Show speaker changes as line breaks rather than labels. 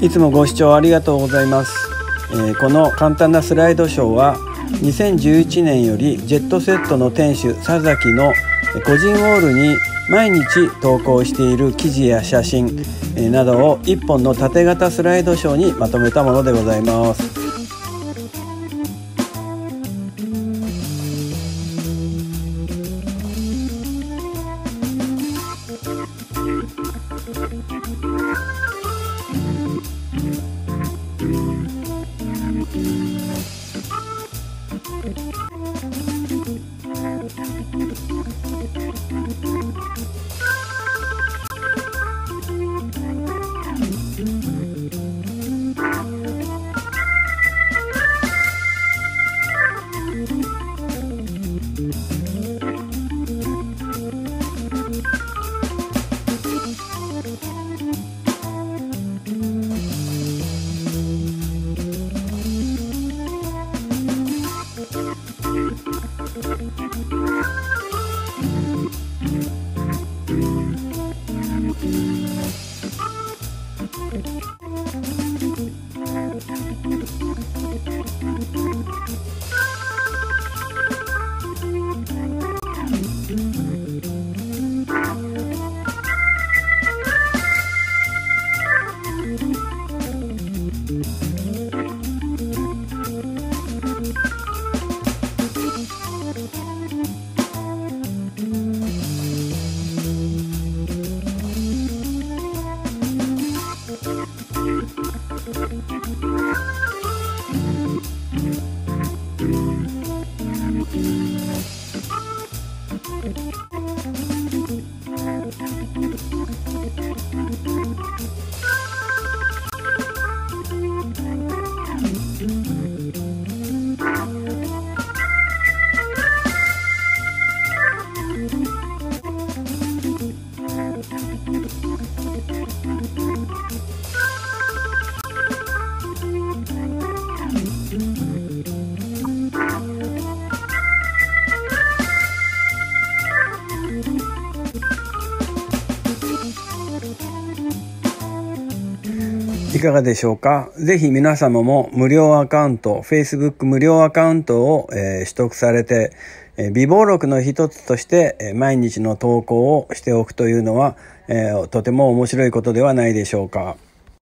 いつもご視聴ありがとうございます、えー、この簡単なスライドショーは2011年よりジェットセットの店主佐崎の個人ウォールに毎日投稿している記事や写真などを1本の縦型スライドショーにまとめたものでございます。Thank you. Thank you. いかがでしょうか？ぜひ皆様も無料アカウント、Facebook 無料アカウントを、えー、取得されて、えー、微暴録の一つとして、えー、毎日の投稿をしておくというのは、えー、とても面白いことではないでしょうか。